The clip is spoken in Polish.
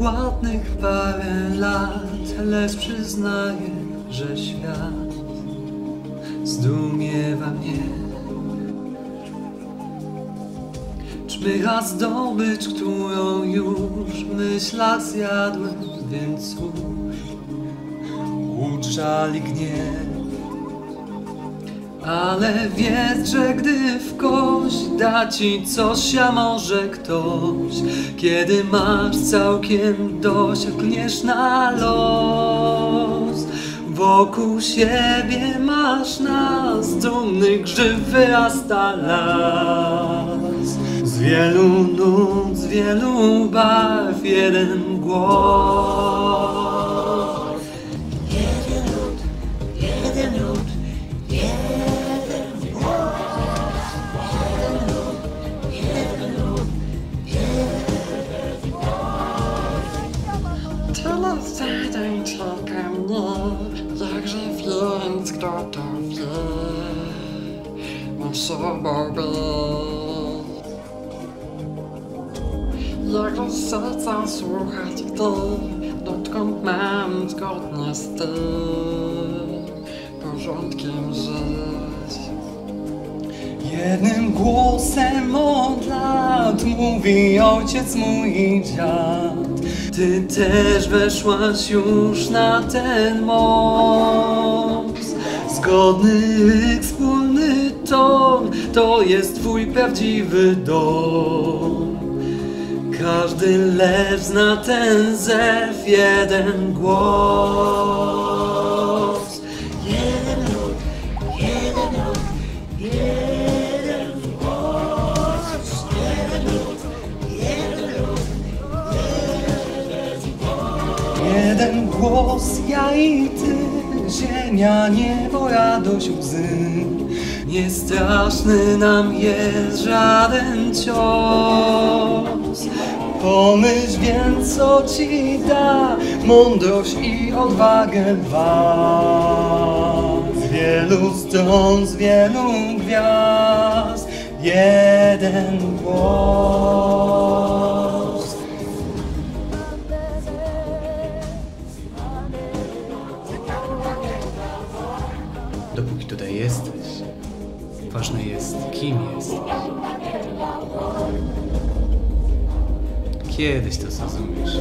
ładnych parę lat, lecz przyznaję, że świat zdumiewa mnie. Czmycha zdobycz, którą już w myślach zjadłem, więc uczali gniew. Ale wiedz, że gdy w kość da ci coś, a może ktoś Kiedy masz całkiem dość, klniesz na los. Wokół siebie masz nas, dumnych grzyw wyrasta las Z wielu nut, z wielu barw, jeden głos Zadań czeka mnie, jakże więc kto to wie, mam sobą być. Jego serca słuchać gdy, dokąd mam zgodnie z tym porządkiem żyć. Jednym głosem od lat mówi ojciec mój i dziad. Ty też weszłaś już na ten most. Zgodny wspólny ton, to jest twój prawdziwy dom. Każdy lew zna ten zew, jeden głos. Głos, ja i ty, ziemia, niebo, radość, łzy. Nie straszny nam jest żaden cios. Pomyśl więc, co ci da mądrość i odwagę was. Z wielu stron, z wielu gwiazd, jeden głos. Tutaj jesteś, ważne jest, kim jesteś. Kiedyś to zrozumiesz.